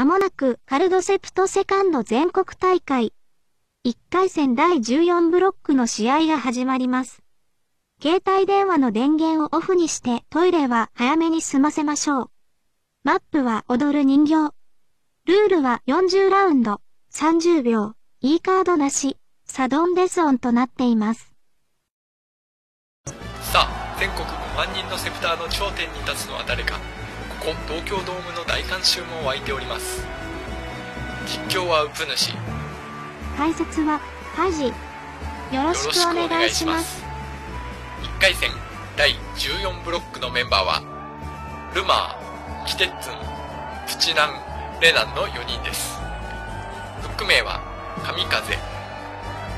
まもなくカルドセプトセカンド全国大会。1回戦第14ブロックの試合が始まります。携帯電話の電源をオフにしてトイレは早めに済ませましょう。マップは踊る人形。ルールは40ラウンド、30秒、E カードなし、サドンデスオンとなっています。さあ全国5万人のセプターの頂点に立つのは誰かここ東京ドームの大観衆も湧いております。実況はウプ主。よ解説は、カジ。よろろしくおお願願いします。1回戦第14ブロックのメンバーはルマーキテッツンプチナンレナンの4人です。フック名は神風。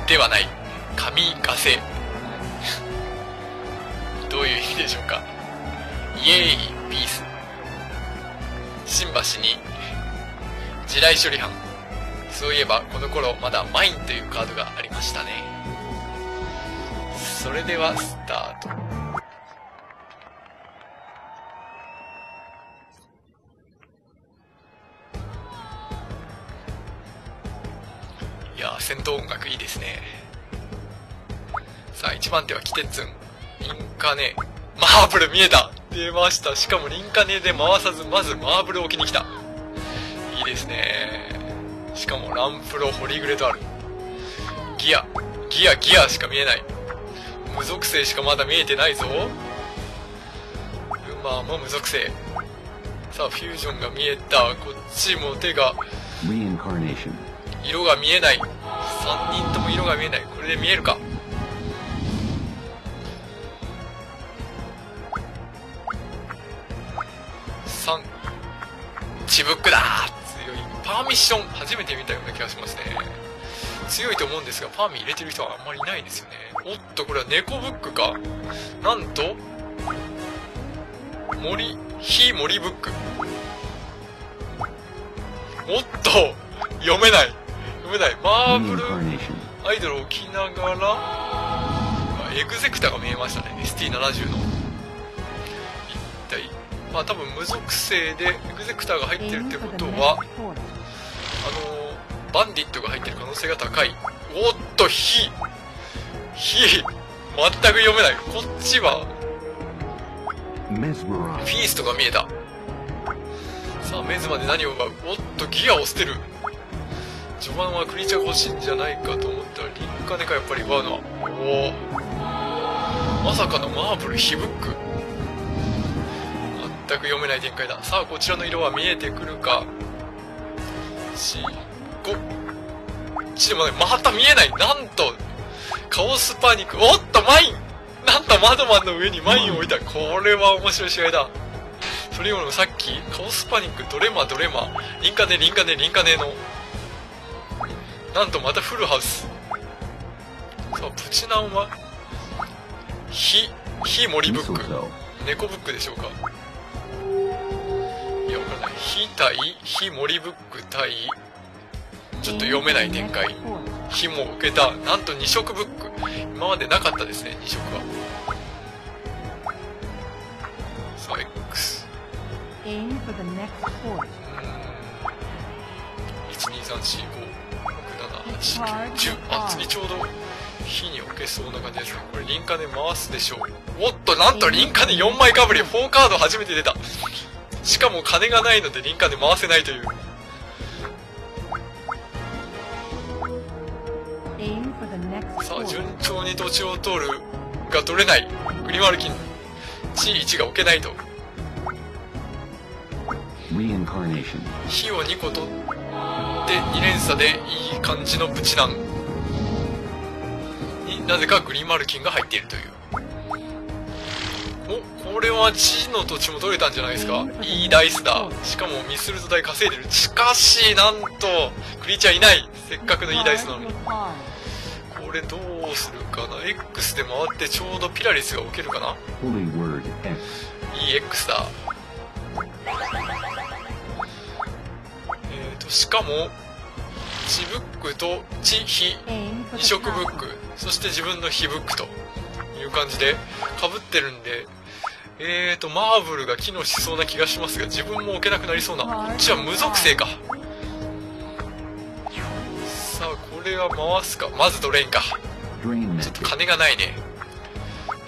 ではない神風 どういう意味でしょうか。イエーイピース新橋に地雷処理班。そういえばこの頃まだマインというカードがありましたね。それではスタート。いやー戦闘音楽いいですね。さあ1番手はキテツンリンカネ。マーブル見えた出ました。しかもリンカネで回さずまずマーブル置きに来た。いいですね。しかもランプロホリグレとある。ギアギアギアしか見えない。無属性しかまだ見えてないぞ。ルマーも無属性。さあフュージョンが見えた。こっちも手が.色が見えない。3人とも色が見えない。これで見えるかチブックだ。強い。パーミッション初めて見たような気がしますね。強いと思うんですがパーミ入れてる人はあんまりいないですよね。おっとこれは猫ブックか。なんと森非森ブック。おっと読めない。読めない。マーブル.アイドルを置きながらあエグゼクターが見えましたね。ST70 のまあ多分無属性でエグゼクターが入ってるってことはあのバンディットが入ってる可能性が高い。おっと火。火。全く読めない。こっちは.フィーストが見えた。さあメズまで何を奪う？おっとギアを捨てる。序盤はクリーチャーが欲しいんじゃないかと思ったらリンカネかやっぱり奪うのはおおまさかのマーブルヒブック全く読めない展開だ。さあこちらの色は見えてくるか。45ちでもねまた見えない。なんとカオスパニック。おっとマイン。なんとマドマンの上にマインを置いた。これは面白い試合だ。それよりもさっきカオスパニック。ドレマドレマ。リンカネリンカネリンカネの。なんとまたフルハウス。さあプチナンは非非森ブック.猫ブックでしょうかいやわからない。非対非森ブック対ちょっと読めない展開。火も受けた。なんと2色ブック。今までなかったですね2色は。さあ X Aim for the next port. 12345678910あ次ちょうど火に置けそうな感じですね。これリンカネ回すでしょう。おっとなんとリンカネ4枚かぶり4カード初めて出たしかも金がないのでリンカネ回せないというさあ.順調に土地を通るが取れないグリマルキン地1が置けないと.火を2個取って2連鎖でいい感じのブチナンになぜかグリーンマルキンが入っているというおこれは地の土地も取れたんじゃないですか？いいダイスだ。しかもミスルト代稼いでる。しかしなんとクリーチャーいない。せっかくのいいダイスなのに.これどうするかな？X で回ってちょうどピラリスが置けるかな？いい X だ。えーとしかも地ブックと地非 the 色ブ.ック。そして自分の非ブックという感じで被ってるんでえーと、マーブルが機能しそうな気がしますが、自分も置けなくなりそうな。こっちは無属性か。さあ、これは回すか。まずドレインか。ちょっと.金がないね。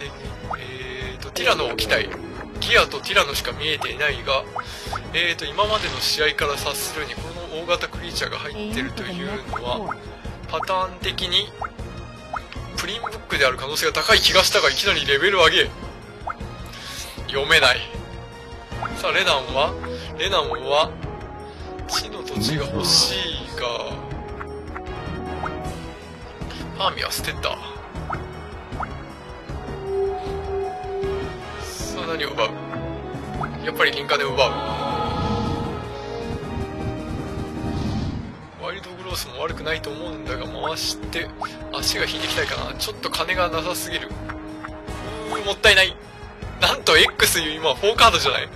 で、えーと、ティラノを置きたい。ギアとティラノしか見えていないが、えーと、今までの試合から察するに、この大型クリーチャーが入ってるというのは.パターン的に、プリンブックである可能性が高い気がしたが、いきなりレベル上げ。読めない。さあ、レナンは？レナンは、地の土地が欲しいが、ファーミは捨てた。さあ、何を奪う？やっぱりリンカで奪う。ワイルドグロースも悪くないと思うんだが回して足が引いていきたいかな。ちょっと金がなさすぎる。うーもったいない。なんと X 今4カードじゃない.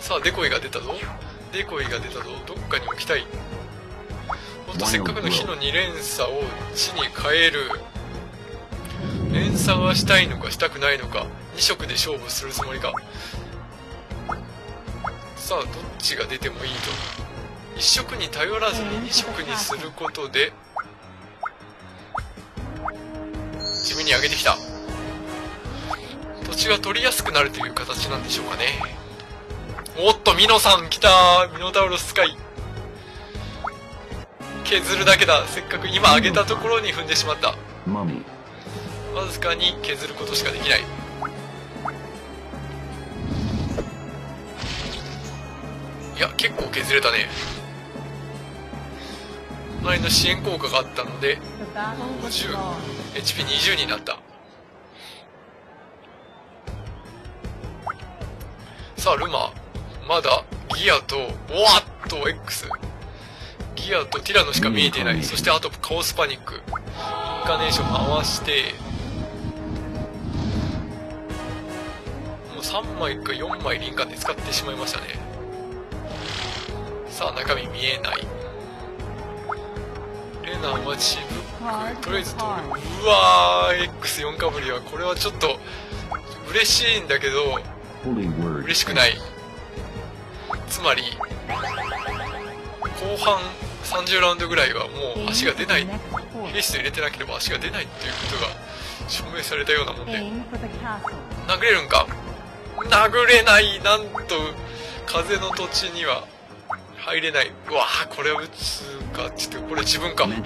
さあデコイが出たぞ。デコイが出たぞ。どっかに置きたい。ほんとせっかくの火の2連鎖を地に変える。連鎖はしたいのかしたくないのか。2色で勝負するつもりか。さあどっちが出てもいいと。1色に頼らずに2色にすることで地味に上げてきた土地が取りやすくなるという形なんでしょうかね。おっとミノさん来た。ミノタウロス使い削るだけだ。せっかく今上げたところに踏んでしまった.わずかに削ることしかできない。いや結構削れたね。隣の支援効果があったので The battle was Sure. long. HP20 になったさあルマまだギアとおわっと X ギアとティラノしか見えてい。ないそしてあとカオスパニック。インカネーション回して。もう3枚か4枚リンカンで使ってしまいましたね。さあ中身見えない。レナンはチブックとりあえず取るうわー X4 かぶりはこれはちょっと嬉しいんだけど.嬉しくない。つまり後半30ラウンドぐらいはもう足が出ない。next ヘイ.スト入れてなければ足が出ないっていうことが証明されたようなもんで.殴れるんか？殴れないなんと風の土地には入れない。うわーこれは打つか。ちょっとこれ自分か.自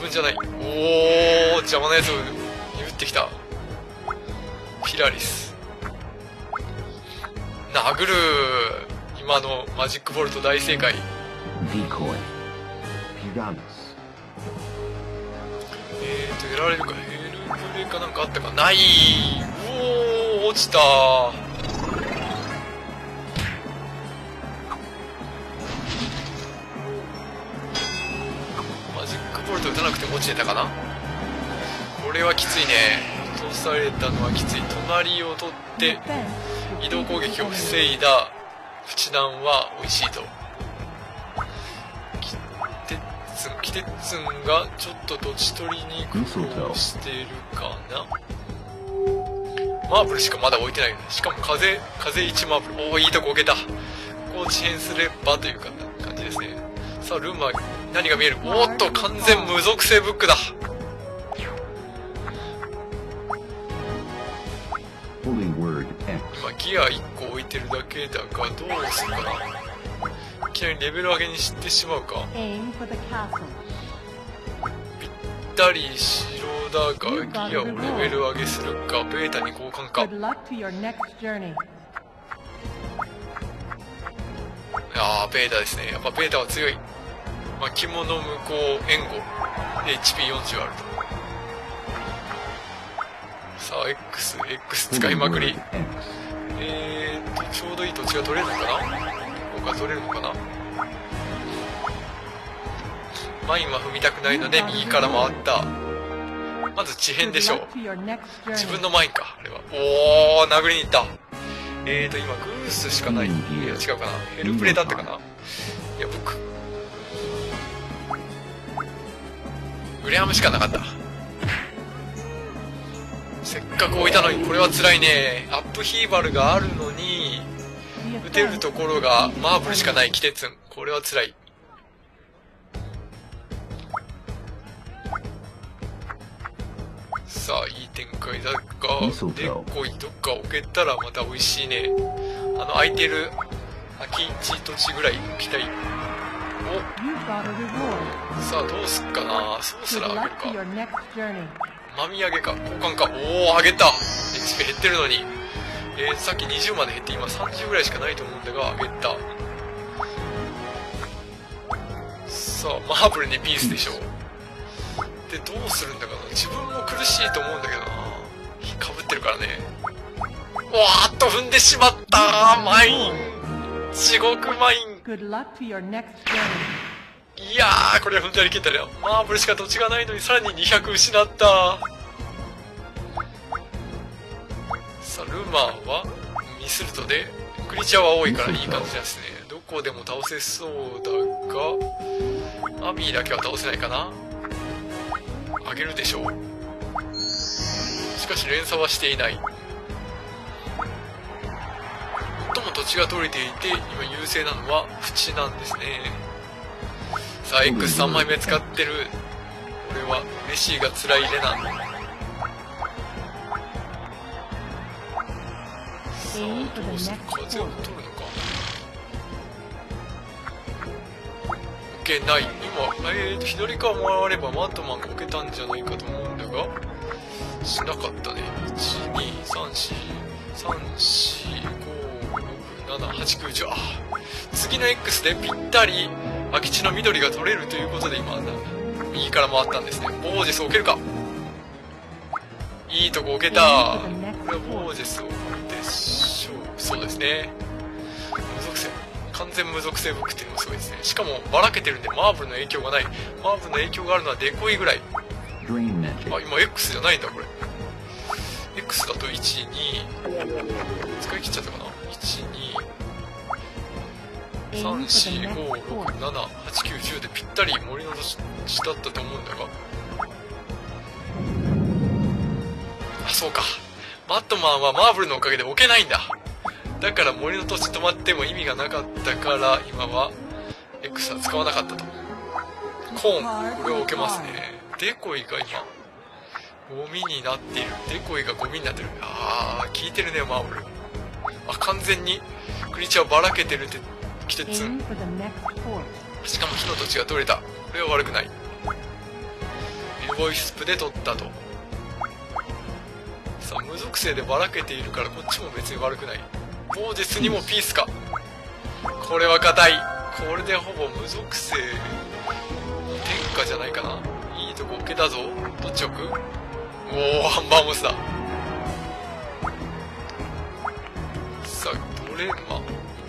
分じゃない。おー邪魔なやつを打ってきた。ピラリス殴る今のマジックボルト大正解.えーとやられるかヘルプレかなんかあったか。ない。うおー落ちた。マジックボルト打たなくても落ちてたかな？これはきついね。落とされたのはきつい。隣を取って移動攻撃を防いだプチダンは美味しいと。キテッツンがちょっと土地取りに苦労してるかな。マーブルしかまだ置いてないしかも風風1マーブルおおいいとこ置けた。ここを遅変すればというか感じですね。さあルーマ何が見える？おっと完全無属性ブックだ。ギア1個置いてるだけだがどうするかな。いきなりレベル上げにしてしまうか.ぴったり白だがギアをレベル上げするかベータに交換か.ああベータですね。やっぱベータは強い、まあ、着物無効援護。HP40 あると。さあ XX 使いまくり.えーとちょうどいい土地が取れるのかな？ここが取れるのかな？マインは踏みたくないので右から回った。まず地変 Good でしょう。自.分のマインかあれは。おお殴りに行った。えーと今グースしかない。いや違うかな？ヘルプレだったかな？いや僕。グレハムしかなかったせっかく置いたのにこれは辛いね。アップヒーバルがあるのに打てるところがマーブルしかないキテツンこれは辛い。さあいい展開だがでっこいどっか置けたらまた美味しいね。あの空いてる空き地土地ぐらい置きたい。お。さあどうすっかな。そろそ Good ろあげるか。まみ上げか。交換か。おお上げた。HP 減ってるのに。えー、さっき20まで減って今30ぐらいしかないと思うんだが上げた。さあマーブルにピースでしょう。でどうするんだかな。自分も苦しいと思うんだけどな。かぶってるからね。わーっと踏んでしまった。マイン。地獄マイン。いやーこれは踏んだり切ったりだマーブルしか土地がないのにさらに200失った。さあルーマーはミスルトでクリーチャーは多いからいい感じですね。どこでも倒せそうだがアミーだけは倒せないかな。あげるでしょう。しかし連鎖はしていない。最も土地が取れていて今優勢なのは縁なんですねさあ X3 枚目使ってる。これは嬉しいが辛いレナ。ンさあどうする？風を取るのか。置けない。今えー左側回ればマットマンが置けたんじゃないかと思うんだが。しなかったね。12345678910あ次の X でぴったり。空き地の緑が取れるということで今な右から回ったんですね。ボージェス置けるか。いいとこ置けた。これはボージェスを置くでしょうそうですね。無属性。完全無属性ブックっていうのもすごいですね。しかもばらけてるんでマーブルの影響がない。マーブルの影響があるのはデコイぐらい.あ今 X じゃないんだこれ。X だと12使い切っちゃったかな？345678910でぴったり森の土地だったと思うんだが。あそうか。バットマンはマーブルのおかげで置けないんだ。だから森の土地止まっても意味がなかったから今は X は使わなかったと。コーンこれを置けますね。デコイが今ゴミになっている。デコイがゴミになってる。ああ効いてるねマーブル。あ完全にクリーチャーばらけてるってきてツン Aim for the next port. しかも火の土地が取れた。これは悪くない。ミルボイスプで取ったと。さあ無属性でばらけているからこっちも別に悪くない。ボージェスにもピースか。これは硬い。これでほぼ無属性天下じゃないかな。いいとこ置けたぞ。どっち置く？おおハンバーモスだ。さあどれ？ま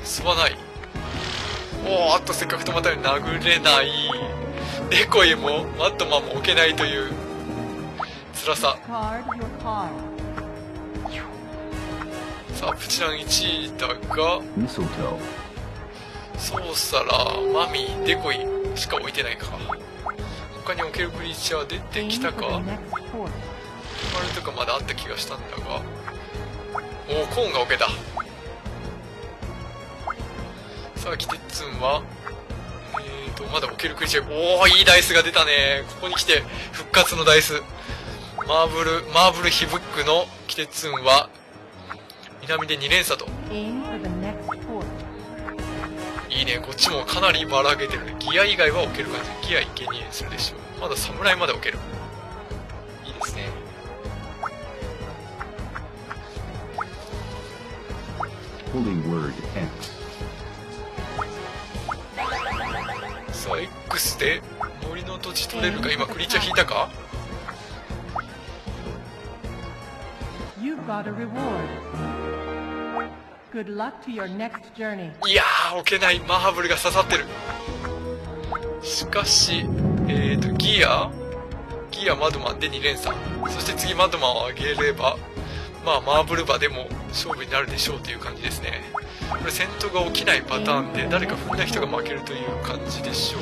結ばないおーっとせっかく止まったのに殴れない。デコイもマットマンも置けないという。辛さ.さあプチラン1位だが.ソーサラーマミーデコイ。しか置いてないか。他に置けるクリーチャー出てきたか。Port. とかまだあった気がしたんだが。おおコーンが置けたさあキテッツンは。えーとまだ置けるクリチャーおおいいダイスが出たね。ここに来て復活のダイス。マーブルマーブルヒブックのキテッツンは南で2連鎖と。いいね。こっちもかなりばらけてるね。ギア以外は置ける感じ。ギア生贄にするでしょう。まだ侍まで置ける。いいですね。Holy Word X. さあ X で森の土地取れるか？今クリーチャー引いたか？You've got a reward. Good luck to your next journey. いやー置けないマーブルが刺さってる。しかしえーとギア？ギアマドマンで2連鎖。そして次マドマンを上げればまあマーブル馬でも勝負になるでしょうという感じですねこれ戦闘が起きないパターンで誰か踏んだ人が負けるという感じでしょう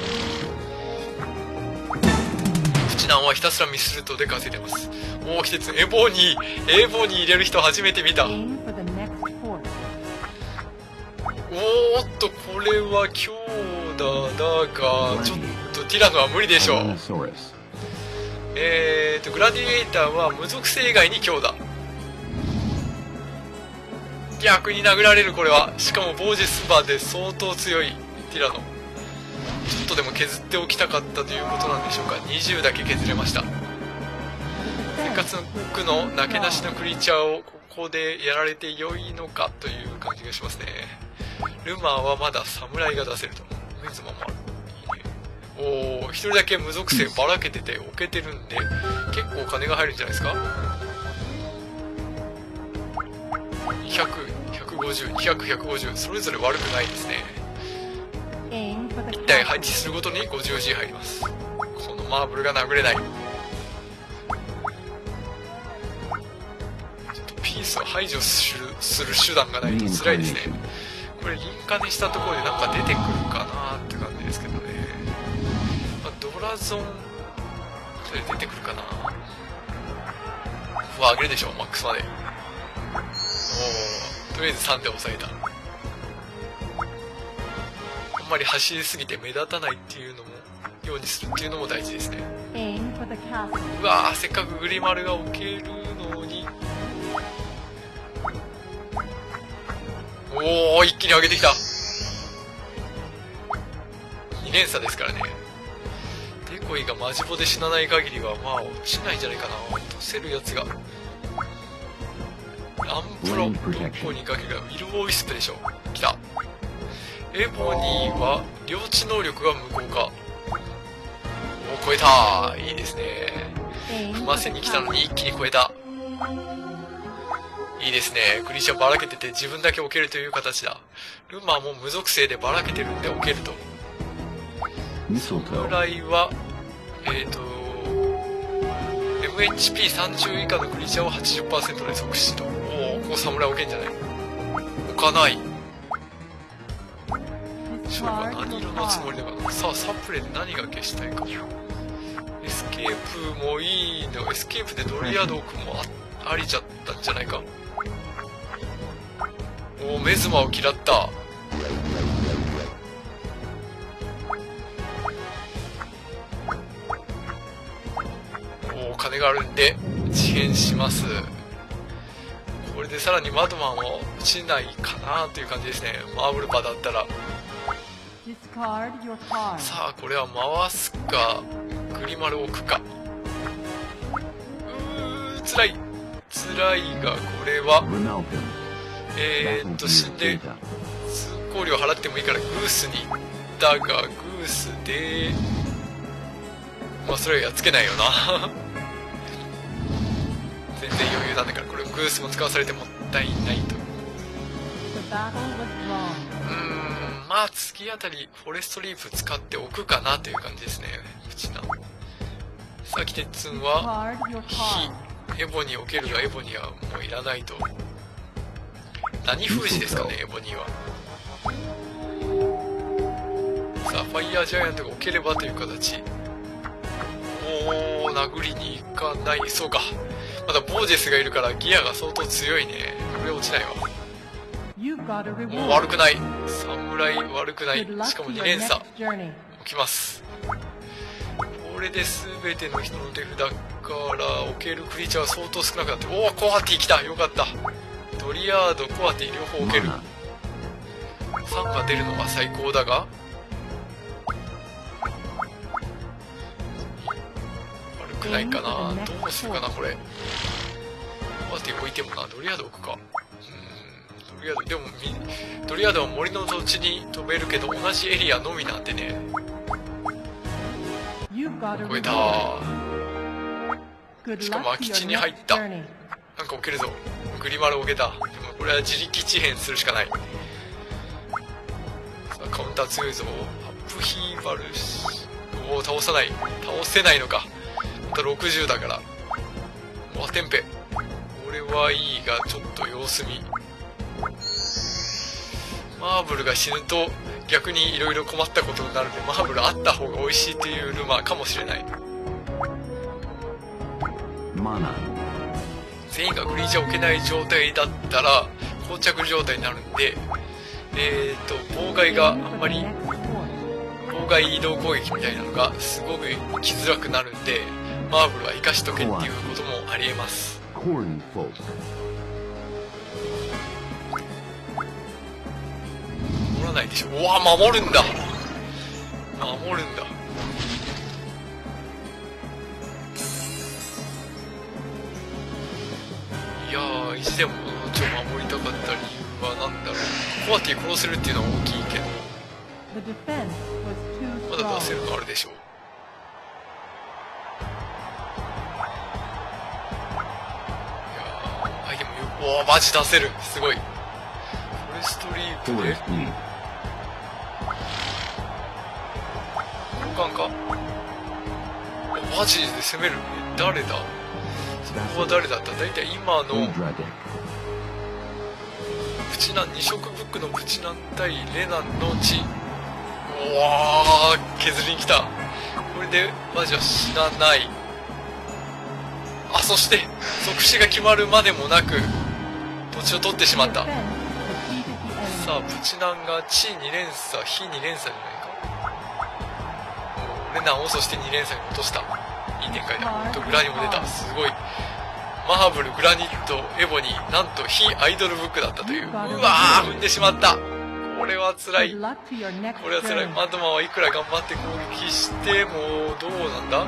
プチナンはひたすらミスるとで稼いでます。おお、季節、エボに、エボに入れる人初めて見た。おっと、これは強打だが、ちょっとティラノは無理でしょう。えーと、グラディエーターは無属性以外に強打。逆に殴られるこれは。しかもボージスバで相当強いティラノ。ちょっとでも削っておきたかったということなんでしょうか。20だけ削れました。生活の区のなけなしのクリーチャーをここでやられて良いのかという感じがしますね。ルマーはまだ侍が出せると。メズマもある。いいね。おー、一人だけ無属性ばらけてて置けてるんで、結構金が入るんじゃないですか ?200、150、200、150、それぞれ悪くないですね。Aim for the 1体配.置するごとに 50G 入ります。このマーブルが殴れない。ちょっとピースを排除するする手段がないと辛いですね。これ、リンカにしたところでなんか出てくるかなって感じですけどね。まあ、ドラゾン、それ出てくるかなうわ、上げるでしょ、マックスまで。おー、とりあえず3で抑えた。あんまり走りすぎて目立たないっていうのも、ようにするっていうのも大事ですね。うわーせっかくグリマルが置けるのに。おお一気に上げてきた。2連鎖ですからね。デコイがマジボで死なない限りはまあ落ちないんじゃないかな。落とせるやつがアンプロどこにかけがウィル・ボーイスプでしょ来た。エボニーは領地能力が無効か。お超えた。いいですね。踏ませに来たの.に一気に超えた。いいですね。クリーチャーばらけてて自分だけ置けるという形だ。ルマーも無属性でばらけてるんで置けると。Mistletoe. 侍はえっ、ー、と MHP30 以下のクリーチャーを80%で即死とこ侍置けんじゃない？置かない。勝負は何色のつもりだ？かさあサプレで何が消したいか。エスケープもいいの。エスケープでドリアドークもあありちゃったんじゃないか。おおメズマを嫌った。おお金があるんで遅延します。れでさらにマドマンは落ちないかなという感じですねマーブルパだったら.さあこれは回すかグリマル置くかうー辛い辛いがこれは.えー、っと死んで.通行料払ってもいいからグースにだがグースでまあそれはやっつけないよな全然余裕なんだからこれグースも使わされてもったいないと.うーんまあ次あたりフォレストリーフ使っておくかなという感じですねプチナさあキテッツンは火.エボにおけるがエボにはもういらないと何封じですかねエボにはさあファイヤージャイアントが置ければという形おー殴りに行かないそうかまだボージェスがいるからギアが相当強いね。これ落ちないわ。もう.悪くない。侍悪くない。しかも to 2 your 連鎖.置きます。これで全ての人の手札から置けるクリーチャーは相当少なくなっておおコアティ来た。よかった。ドリアードコアティ両方置ける。Mana. 3が出るのが最高だがくないかな。どうするかなこれ。コアティ置いてもな。ドリアード置くか。うん。ドリアードでもみドリアードは森の土地に飛べるけど同じエリアのみなんでね。超えたしかも空き地に入った.なんか置けるぞ。グリマル置けた。でもこれは自力地変するしかない。さあカウンター強いぞ。アップヒーバルシおお倒さない。倒せないのかまた60だからおテンペこれはいいがちょっと様子見マーブルが死ぬと逆に色々困ったことになるんでマーブルあった方が美味しいというルマーかもしれない Mana. 全員がクリーチャーを置けない状態だったら、膠着状態になるんで、えーと、妨害があんまり.妨害移動攻撃みたいなのがすごく来づらくなるんで、マーブルは生かしとけっていうこともありえます。守らないでしょ。うわ、守るんだ守るんだ。いやー、意地でもちょ守りたかった理由は何だろう。コアティ殺せるっていうのは大きいけど、まだ出せ.るのあるでしょう。おー、マジ出せる。すごい。フォレストリープで.交換か。マジで攻める。え誰だ？そこは誰だった？大体今の.プチナン二色ブックのプチナン対レナンの地。うわー削りに来た。これでマジは死なない。あそして即死が決まるまでもなく土地を取ってしまった.さあプチナンが地2連鎖非2連鎖じゃないか。レナンをそして2連鎖に落とした。いい展開だ。ほんとグラにも出た。すごい。マハブルグラニットエボニーなんと非アイドルブックだったという。うわー踏んでしまった。これは辛い。これは辛い.マドマンはいくら頑張って攻撃してもどうなんだ？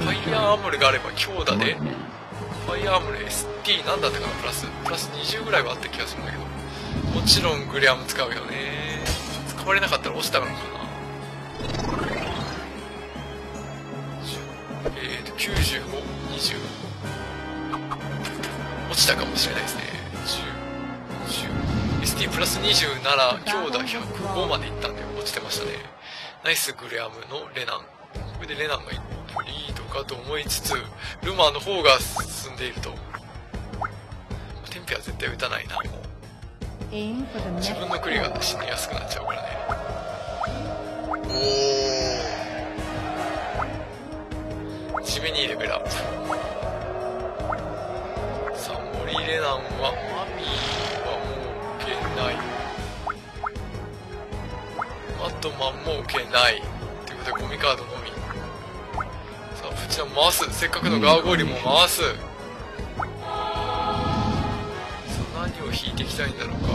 ファイヤーア.ームルがあれば強打でァイアームル ST なんだったかなプラス。プラス20ぐらいはあった気がするんだけど。もちろんグレアム使うよね。使われなかったら落ちたのかな。えーと9520落ちたかもしれないですね。10 10 ST プラス27強打105までいったんで落ちてましたね。ナイスグレアムのレナン。これでレナンが一歩リーかと思いつつルマーの方が進んでいると。テンペは絶対打たないな自分のクリが.死にやすくなっちゃうからね。おお地味にレベルアップ。さあ森レナンはマミーはもう受けない。マットマンも受けない。ということでゴミカードのみさあプチナン回す。せっかくのガーゴイルも回す。さあ何を引いていきたいんだろうか.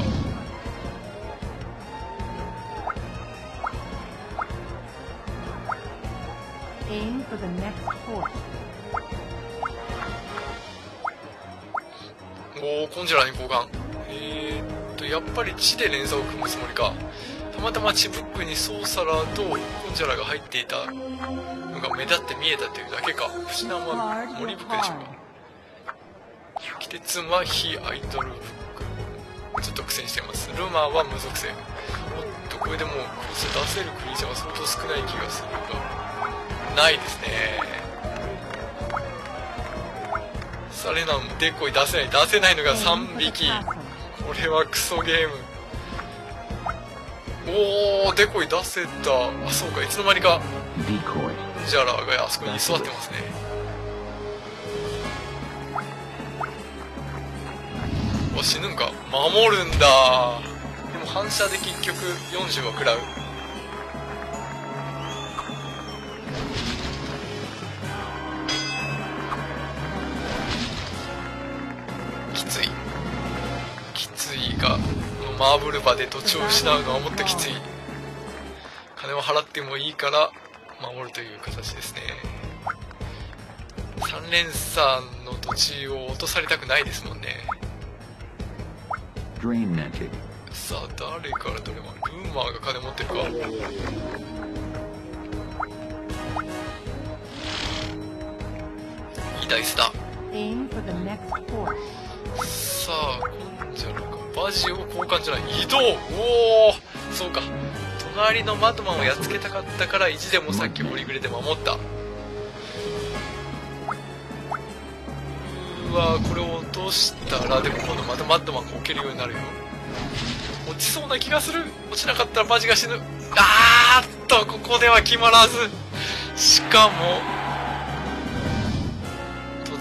おおコンジュラーに交換。えー、っとやっぱり地で連鎖を組むつもりか。たまたま地ブックにソーサラーとコンジュラーが入っていた目立って見えたというだけか。プシナンは森ブックでしょうか。キテツマ非アイドルブックちょっと苦戦しています。ルマーは無属性。おっとこれでもう出せるクリーチャーは相当少ない気がするが。ないですね。さあレナンデコイ出せない。出せないのが Aim 3 for the 匹.これはクソゲーム。おーデコイ出せた。あそうかいつの間にか.ジャラーがあそこに座ってますね。わ死ぬんか。守るんだ。でも反射で結局40は食らう。きつい。きついがこのマーブル場で土地を失うのはもっときつい。金を払ってもいいから守るという形ですね。3連鎖の土地を落とされたくないですもんね.さあ誰からどれもルーマーが金持ってるか。いいダイスだ Aim for the next force. さあコンジャラか。バジを交換じゃない。移動。おおそうか隣のマドマンをやっつけたかったから意地でもさっきホリグレで守った。うーわこれを落としたらでも今度またマッドマンが置けるようになるよ。落ちそうな気がする。落ちなかったらバジが死ぬ。あーっとここでは決まらず。しかも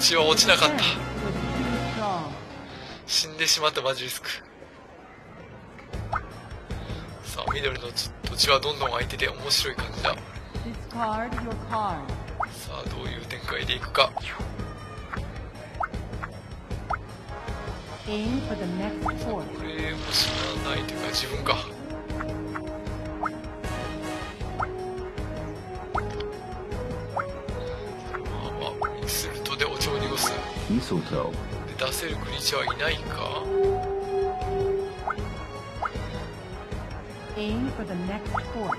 地は落ちなかった.死んでしまったバジリスク緑の土地はどんどん空いてて面白い感じだ Discard your card. さあどういう展開でいくか Aim for the next fort. これも知らないというか自分かまあまあミスルトでお茶を濁す Mistletoe. で出せるクリーチャーはいないか Aim for the next fort.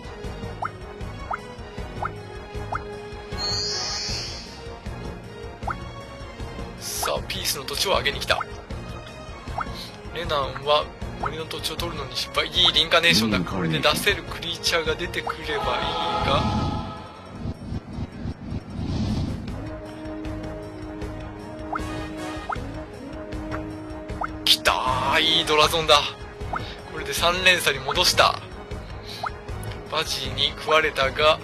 さあピースの土地を上げに来たレナンは森の土地を取るのに失敗いいリンカネーションだこれで出せるクリーチャーが出てくればいいがきたーいいドラゾンだれで3連鎖に戻した。バジーに食われたが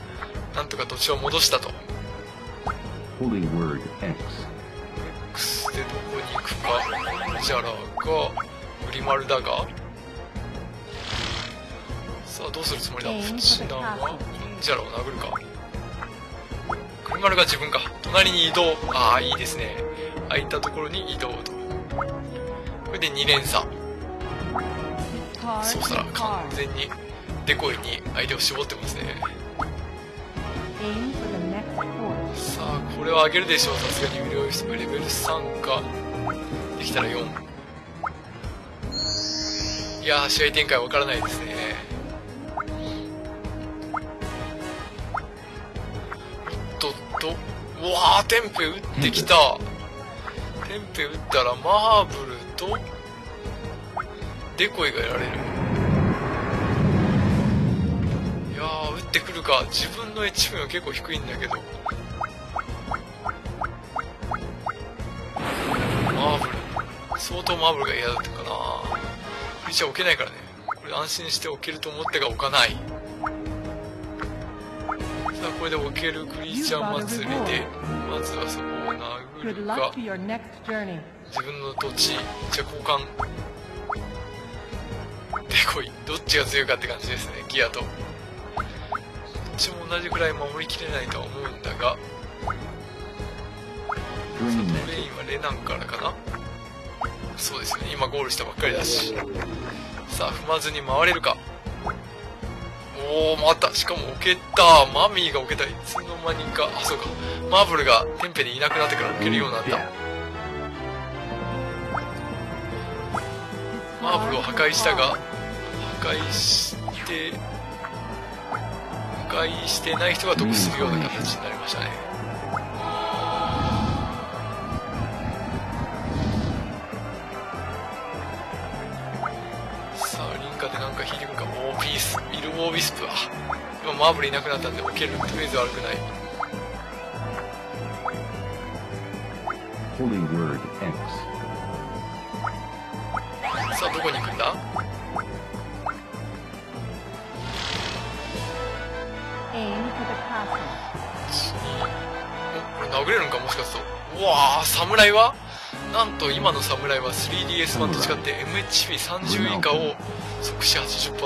なんとか土地を戻したと。Holy Word X. X でどこに行くか。ジャラがウリマルだが。さあどうするつもりだ？フチナはコンジャラを殴るか。クリマルが自分か。隣に移動。ああいいですね。空いたところに移動と。これで2連鎖そうしたら完.全にデコイに相手を絞ってますね.さあこれは上げるでしょう。さすがに無料レベル3かできたら4いやー試合展開わからないですね。おっとっと。うわーテンペ打ってきた。テンペ打ったらマーブルとデコイがやられる。いやー打ってくるか。自分の HP は結構低いんだけど。マーブル。相当マーブルが嫌だったかな。クリーチャー置けないからね。これ安心して置けると思ってが置かない。さあこれで置けるクリーチャー祭りでまずはそこを殴るか.自分の土地。じゃあ交換でこいどっちが強いかって感じですねギアと。こっちも同じくらい守りきれないとは思うんだが。Dream ト.レインはレナンからかな。そうですね今ゴールしたばっかりだし。さあ踏まずに回れるか。おお回ったしかも置けた。マミーが置けた。いつの間にか。あそうか。マーブルがテンペでいなくなってから置けるようになった.マーブルを破壊したが破壊して破壊してない人が得するような形になりましたね。さあリンカでなんか引いてくるかオービスイルオービスプは今マーブルいなくなったんで置けるとりあえず悪くない。Holy Word X. さあどこに行くんだ？殴れるんかもしかするとうわあ侍は。なんと今の侍は 3DS 版と違って MHP30 以下を即死80%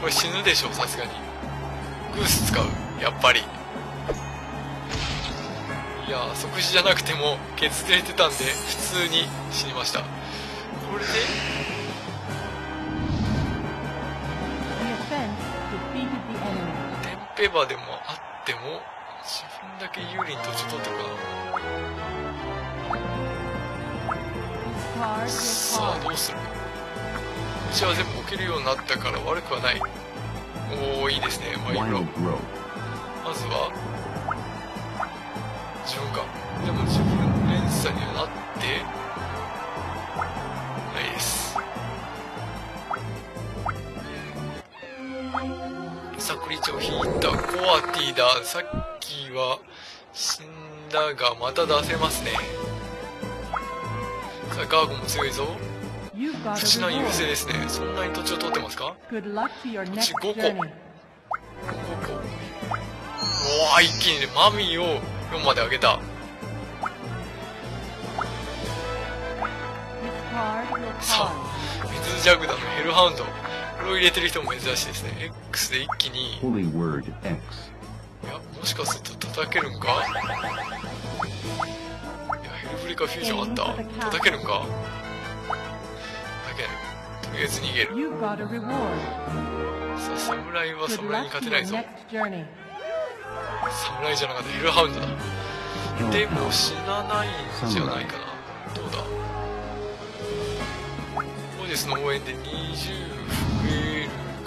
これ死ぬでしょさすがに。グース使う。やっぱり。いや即死じゃなくてもケツ出れてたんで普通に死にました。これで enemy. テンペバでもあっても自分だけ有利に土地取ってるかなさあ.どうする？うちは全部置けるようになったから悪くはないおおいいですねマイブロ.まずは自分かでも自分連鎖にはなってと引いたコアティださっきは死んだがまた出せますね。さあガーゴも強いぞ。土の優勢ですね。そんなに土地を取ってますか？土地5個。5個。おお一気に、ね、マミーを4まで上げた。さあ水ジャグダのヘルハウンド。れを入れてる人も珍しいですね。X で一気に。い Holy word X. やもしかすると叩けるんか？いやヘルブリカフュージョンあった。叩けるんか？叩ける。とりあえず逃げる。You got a reward. さあ侍は侍に勝てないぞ.侍じゃなかった。ヘルハウンドだ。でも.死なないんじゃないかなどうだ本日の応援で20増える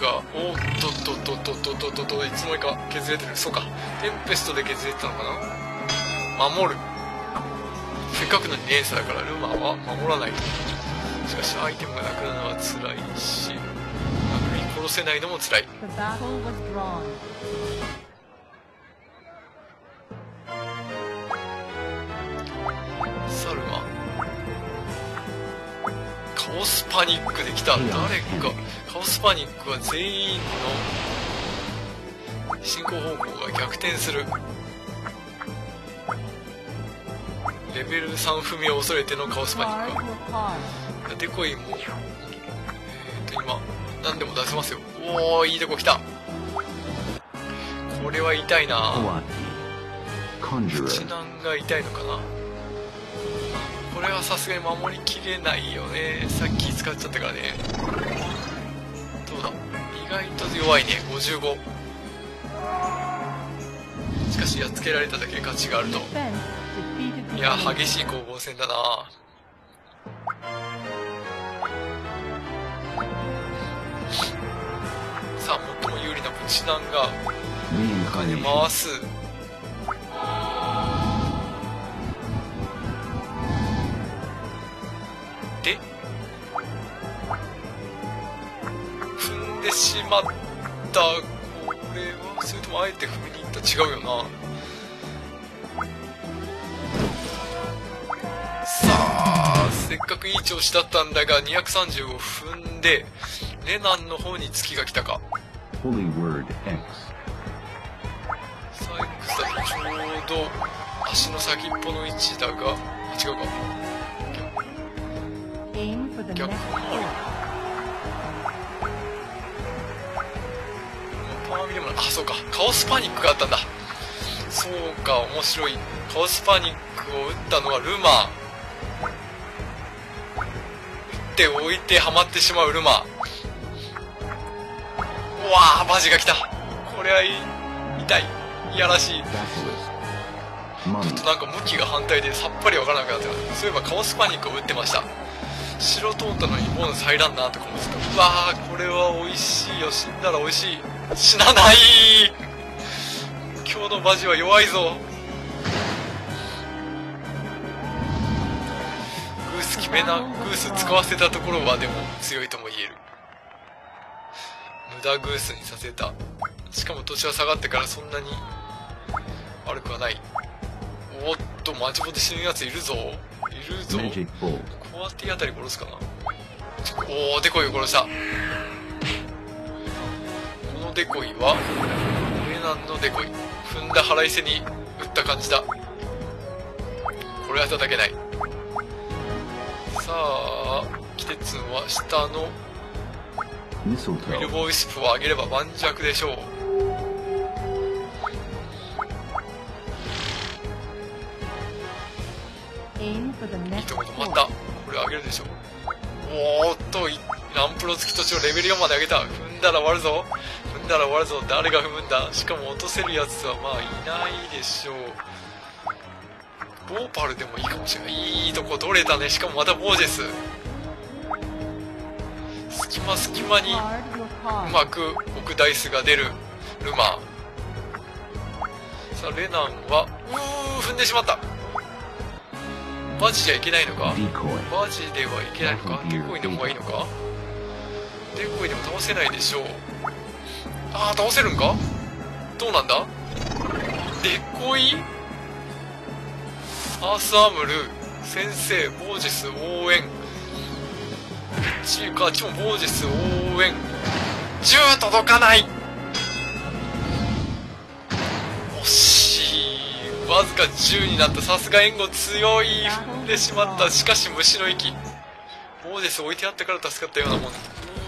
がおっとっとっとっとっとっとっといつも間にか削れてるそうかテンペストで削れてたのかな守るせっかくの2年ーだからルマは守らないしかしアイテムがなくなるのは辛いし殴り殺せないのも辛いオスパニックできた。誰か。カオスパニックは全員の進行方向が逆転する。レベル3踏みを恐れてのカオスパニック.デコイもえー、と今何でも出せますよ。おおいいとこ来た。これは痛いな.口.南が痛いのかなこれはさすがに守りきれないよね。さっき使っちゃったからね。どうだ？意外と弱いね。55しかしやっつけられただけ価値があると。いや.激しい攻防戦だな。さあ最も有利な武士団が金 Reincarnation. 回すしまった。これはそれともあえて踏みに行った？違うよな。さあせっかくいい調子だったんだが230を踏んでレナンの方に月が来たか。Holy word X. サイクスだとちょうど足の先っぽの位置だが。あ違うか。Aim for the Yep. next point. パワーミリオンあそうか。カオスパニックがあったんだ。そうか面白い。カオスパニックを打ったのはルマ。打っておいてハマってしまうルマ。うわーバジが来た。これは痛い。いやらしい。ちょっとなんか向きが反対でさっぱりわからなくなってますそういえばカオスパニックを打ってました。白通ったのにボーナス入らんなとか思ってた。うわーこれは美味しいよ。死んだら美味しい。死なない。今日のバジは弱いぞ。グース決めなグース使わせたところはでも強いとも言える。無駄グースにさせた。しかも土地は下がってからそんなに悪くはない。おっと待ちぼて死ぬやついるぞ。いるぞ。bolt. コアティあたり殺すかな。おおデコイを殺した。このデコイはレナンのデコイ。踏んだ腹いせに打った感じだ。これは叩けない。さあキテツンは下のウィル.ボーイスプを上げれば盤石でしょう。いいとこ止まっ.た。これ上げるでしょおーっといランプロ付き土地をレベル4まで上げた。踏んだら終わるぞだら終わるぞ誰が踏むんだ。しかも落とせるやつはまあいないでしょう。ボーパルでもいいかもしれないいいとこ取れたね。しかもまたボージェス。隙間隙間にう.まく置くダイスが出るルマ。ーさあレナンはうー踏んでしまった。バジじゃいけないのか？バジではいけないのか？デコイの方がいいのか？デコイでも倒せないでしょうああ倒せるんか？どうなんだ？デコイアースアームル先生ボージス応援。チーかちもボージス応援。10届かない。惜しい。わずか10になった。さすが援護強い。踏んでしまった。しかし虫の息。オーデス置いてあったから助かったようなもん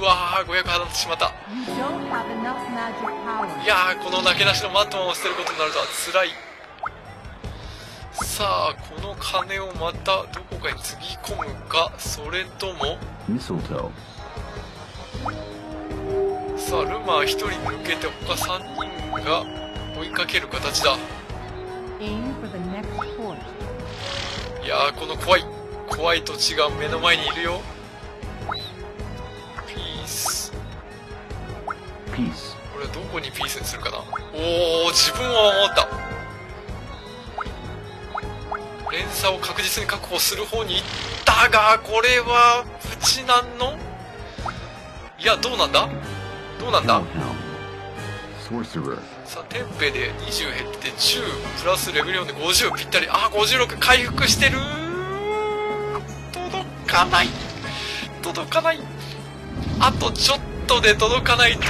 うわー500払ってしまった.いやーこのなけなしのマットマンを捨てることになるとは辛いさあこの金をまたどこかにつぎ込むかそれとも.さあルマー1人抜けて他3人が追いかける形だ.いやーこの怖い怖い土地が目の前にいるよこれはどこにピースにするかな？おお自分は守った。連鎖を確実に確保する方に行ったがこれはプチナンの？いやどうなんだ？どうなんだ？さあテンペで20減って10プラスレベル4で50ぴったり。あ56回復してる届かない。届かない。あとちょっとで届かないという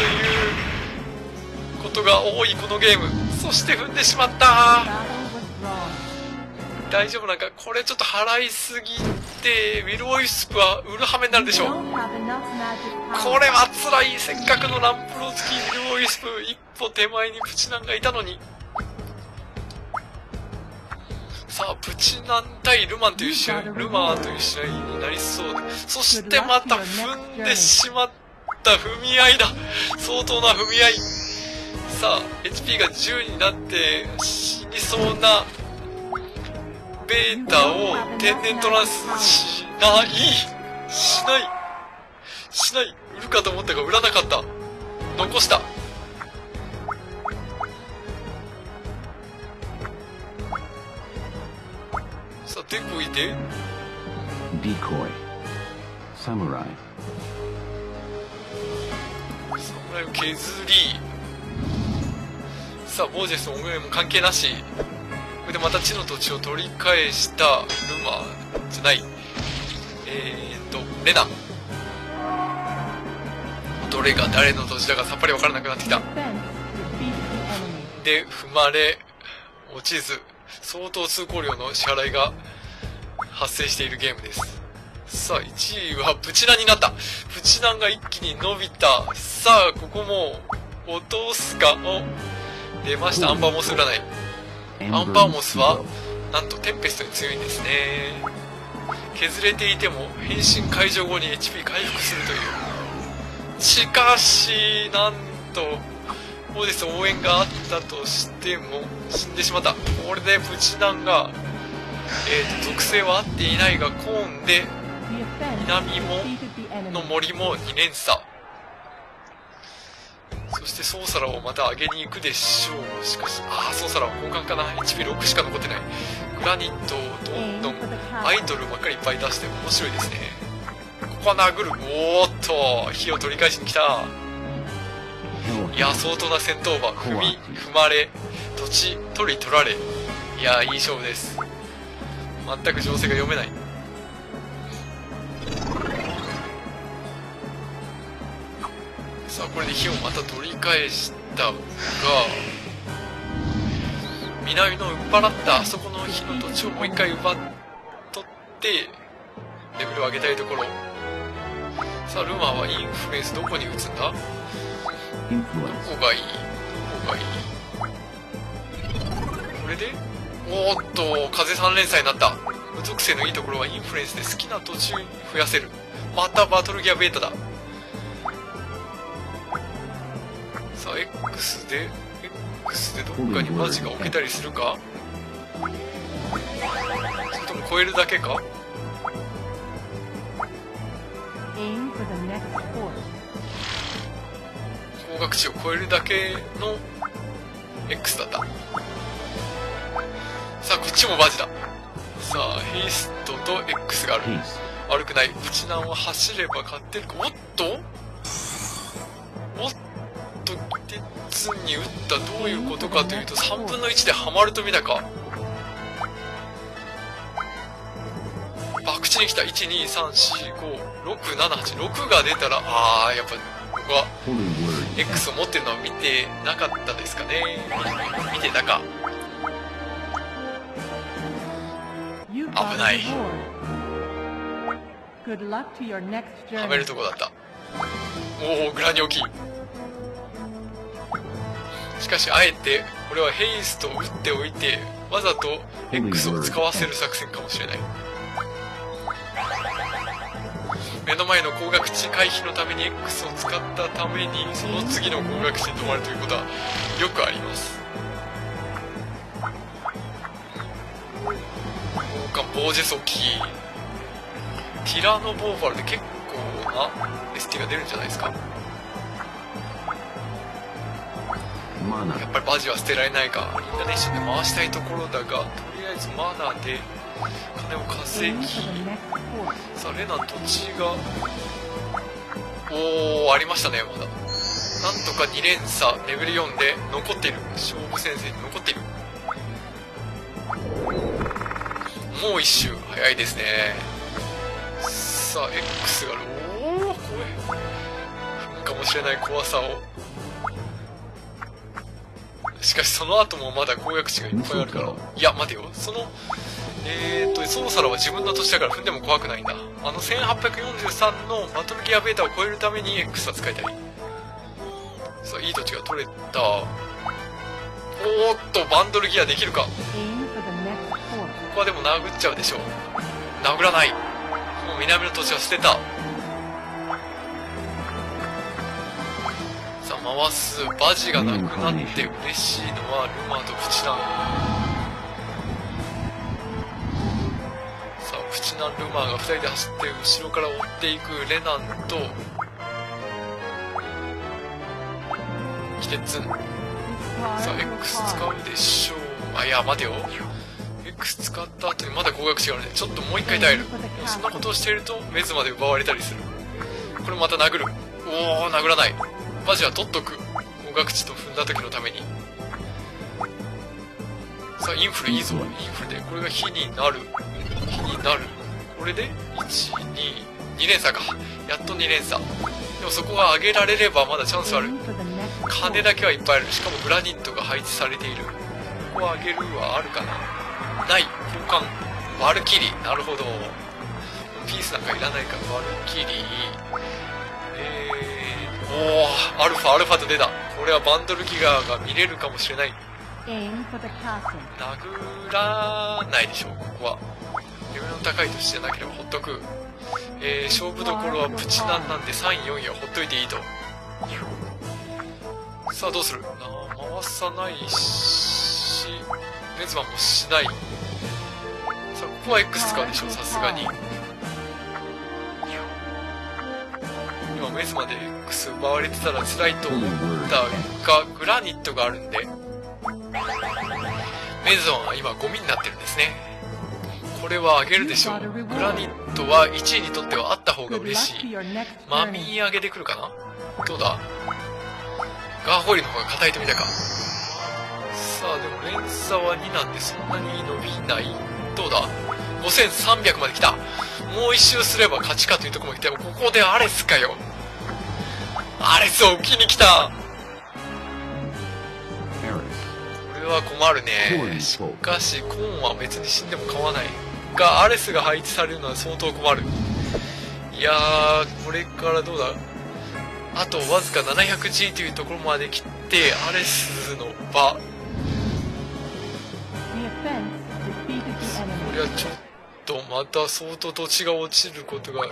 ことが多いこのゲーム。そして踏んでしまった。大丈夫？なんかこれちょっと払いすぎてウィル・オイスプはウルハメになるでしょう。これは辛い。せっかくのランプロ付きウィル・オイスプ一歩手前にプチナンがいたのに。さあプチナン対ルマンという試合。ルマーという試合になりそう。でそしてまた踏んでしまった。た踏み合いだ。相当な踏み合い。さあ HP が10になって死にそうなベータを天然トランスしない。しない。しない。売るかと思ったが売らなかった。残した。さあデコイで Decoy. Samurai. 侍を削りさあボージェスの思いも関係なしこれでまた地の土地を取り返したルマじゃないえーとレナ。どれが誰の土地だかさっぱりわからなくなってきた。で踏まれ落ちず相当通行料の支払いが発生しているゲームです。さあ1位はプチナンになった。プチナンが一気に伸びた。さあここも落とすか？お出ました。アンパーモス占い。アンパーモスは.なんとテンペストに強いんですね。削れていても変身解除後に HP 回復するという。しかしなんとオーディス応援があったとしても死んでしまった。これでプチナンがえーと属性は合っていないがコーンで南もの森も2連鎖。そしてソーサラをまた上げに行くでしょう。しかしああソーサラは交換かな。HP6 しか残ってない。グラニットをどんどんアイドルばっかりいっぱい出して面白いですね。ここは殴るおーっと火を取り返しに来た。いや相当な戦闘馬踏み踏まれ土地取り取られ。いやいい勝負です。全く情勢が読めない。さあこれで火をまた取り返したが南の売っ払ったあそこの火の土地をもう一回奪っ取ってレベルを上げたいところ。さあルマーはインフルエンスどこに打つんだ Influence. ここがいい。ここがいい。これで？おーっと風3連鎖になった無属性のいいところはインフルエンスで好きな途中に増やせる。またバトルギアベータだ。さあ X で X でどっかにマジが置けたりするか？それとも超えるだけか？方角地を超えるだけの X だった。さあこっちもマジださあヘイストと X がある。Haste. 悪くない。プチナンは走れば勝てる。かおっと？おっと鉄に打った。どういうことかというと3分の1でハマると見たか。博打に来た。123456786が出たらあーやっぱここは. X を持ってるのは見てなかったですかね。見てたか To your next はめる.とこだった。おおグラニ大きいしかしあえてこれはヘイストを打っておいてわざと X を使わせる作戦かもしれない。目の前の高額値回避のために X を使ったためにその次の高額値に止まるということはよくあります交換棒ジェス大きいティラノボーファルで結構な ST が出るんじゃないですか？Mana. やっぱりバジは捨てられないかインターネッションで回したいところだがとりあえずマナーで金を稼ぎ.さあレナ土地がおおありましたねまだなんとか2連鎖レベル4で残っている勝負先生に残っているもう一周。早いですね。さあ X があるおお怖い。かもしれない怖さを。しかしその後もまだ攻略値がいっぱいあるから。いや待てよ。そのえーとソーサラは自分の土地だから踏んでも怖くないんだあの1843のバトルギアベータを超えるために X は使いたい。さあいい土地が取れた。おーっとバンドルギアできるかこはでも殴っちゃうでしょう。殴らない。もう南の土地は捨てた。さあ回すバジがなくなって嬉しいのはルマとプチナン。さあプチナンルマが2人で走って後ろから追っていくレナンとキテツンさあ X 使うでしょう。あいや待てよ。使った後にまだ高額値があるねちょっともう一回耐える。そんなことをしているとメズまで奪われたりする。これまた殴る。おお殴らない。バジは取っとく。高額値と踏んだ時のために。さあインフルいいぞ。インフルでこれが火になる。火になる。これで122連鎖か。やっと2連鎖。でもそこが上げられればまだチャンスある。金.だけはいっぱいある。しかもグラニットが配置されている。ここは上げるはあるかなない交換バルキリーなるほど。ピースなんかいらないからバルキリーえー、おーアルファアルファと出た。これはバンドルギガが見れるかもしれない.殴らないでしょうここは。レベルの高い土地じゃなければほっとく。えー、勝負どころはプチナンなんで3位4位はほっといていいと。さあどうする？回さないしメズマンもしない。さあここは X 使うでしょさすがに。今メズまで X 奪われてたら辛いと思ったがグラニットがあるんで。メズマンは今ゴミになってるんですね。これはあげるでしょう。グラニットは1位にとってはあった方が嬉しい。マ.ミー上げてくるかな？どうだ？ガーホイルの方が硬いと見たかさあでも連鎖は2なんでそんなに伸びない。どうだ？5300まで来た。もう一周すれば勝ちかというところまで来てここでアレスかよ。アレスを置きに来た。これは困るね。しかしコーンは別に死んでも構わない。がアレスが配置されるのは相当困る。いやーこれからどうだ？あとわずか 700G というところまで来てアレスの場。はちょっとまた相当土地が落ちることが予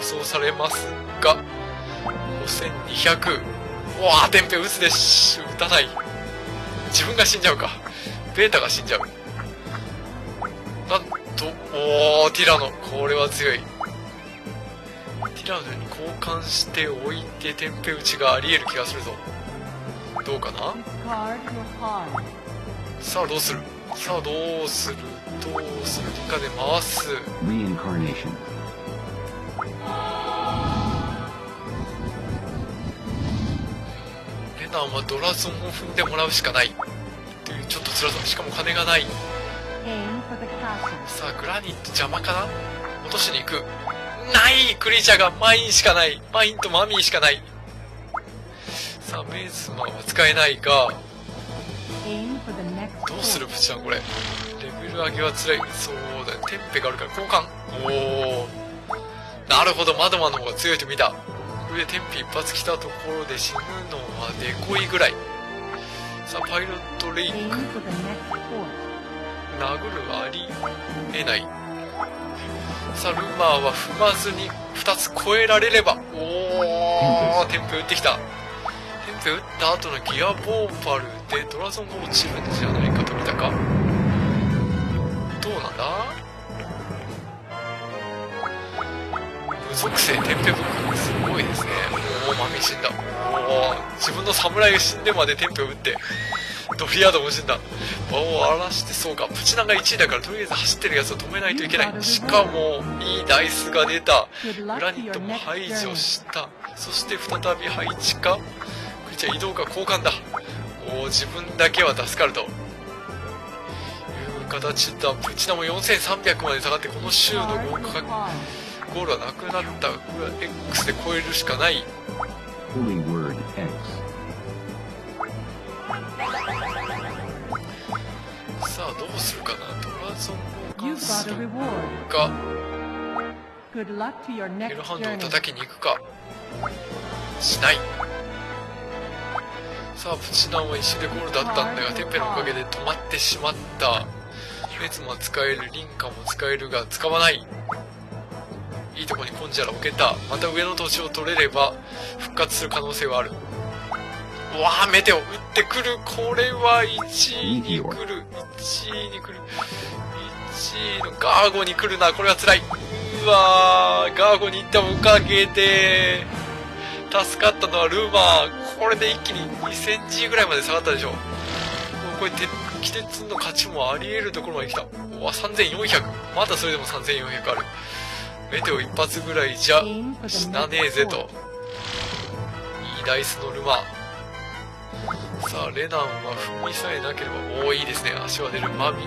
想されますが5200おわーテンペ打つでし打たない。自分が死んじゃうか。ベータが死んじゃう。なんとおーティラノ。これは強い。ティラノに交換しておいてテンペ打ちがあり得る気がするぞ。どうかな？さあどうする？さあどうする？どうする理科で回す.レナンはドラゾンを踏んでもらうしかない。というちょっと辛さ。しかも金がない.さあグラニット邪魔かな？落としに行く。ないクリーチャーがマインしかない。マインとマミーしかない。さあメイズマンは使えないが。どうする.プチちゃんこれ？ル上げは辛いそうだよテンペがあるから交換おおなるほど、マドマンの方が強いと見た。上、天日一発来たところで死ぬのはデコイぐらい。さあ、パイロットレイク。殴るありえない。さあ、ルマーは踏まずに2つ超えられれば。おー、テンペ打ってきた。テンペ打った後のギアボーパルでドラゾンが落ちるんじゃないかと見たかどうなんだ無属性テンペブックすごいですね。おー、マミ死んだ。おー、自分の侍が死んでまでテンペを打って、ドリアードも死んだ。場を荒らしてそうか。プチナンが1位だからとりあえず走ってるやつを止めないといけない。しかも、いいダイスが出た。グラニットも排除.した。そして再び配置か。クリちゃん移動か交換だ。おー、自分だけは助かると。形だ。プチナも4300まで下がって、この週の合格.ゴールはなくなった。X で超えるしかない。Holy word X. さあ、どうするかな。ドラゾン交換する.か。ヘルハンドを.叩きに行くかしないさあプチナンは一瞬でゴールだったんだがテンペのおかげで止まってしまったメツも使えるリンカも使えるが使わない。いいとこにコンジャラ置けた。また上の土地を取れれば復活する可能性はある。うわあメテオ打ってくる。これは1位に来る。1位に来る。1位のガーゴに来るな。これは辛い。うわーガーゴに行ったおかげで助かったのはルーマー。これで一気に 2000G ぐらいまで下がったでしょ。もうこれキテツの勝ちもあり得るところまで来た。うわ3400まだそれでも3400ある。メテオ一発ぐらいじゃ死なねえぜと。いいダイスのルマさあレナンは踏みさえなければおおいいですね。足は出る。マミ。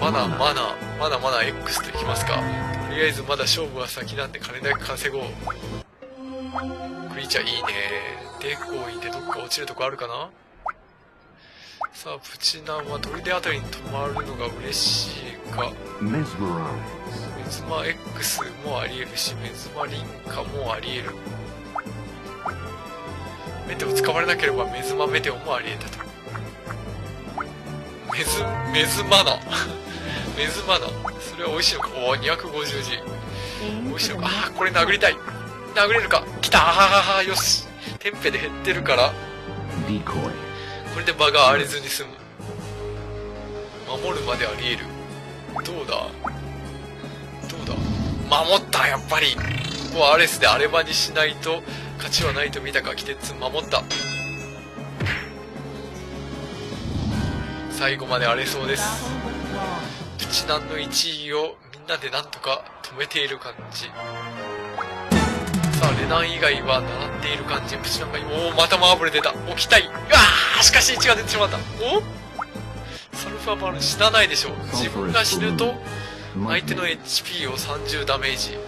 マナマナマナマナ X といきますか。とりあえずまだ勝負は先なんで金だけ稼ごう。クリーチャーいいね。デコイでどっか落ちるとこあるかな？さあプチナンは砦あたりに止まるのが嬉しいか.メズマ X もあり得るし、メズマリンカもあり得る。メテオ使われなければメズマメテオもあり得たと。メズ、メズマナ。メズマナ。それは美味しいのか？おー、250G。Aim 美味しいのか？あー、これ殴りたい。殴れるか？来たあはははよし。テンペで減ってるから、Decoy. これで場が荒れずに済む？守るまであり得る。どうだ？どうだ？守った。やっぱり。ここはアレスで荒れ場にしないと勝ちはないと見たかキテツ守った。最後まで荒れそうです。プチナンの1位をみんなでなんとか止めている感じ。さあレナン以外は並んでいる感じ。プチナンがおおまたマーブル出た。起きたい。うわーしかし1が出てしまった。お？サルファバル死なないでしょう。自分が死ぬと相手の HP を30ダメージ。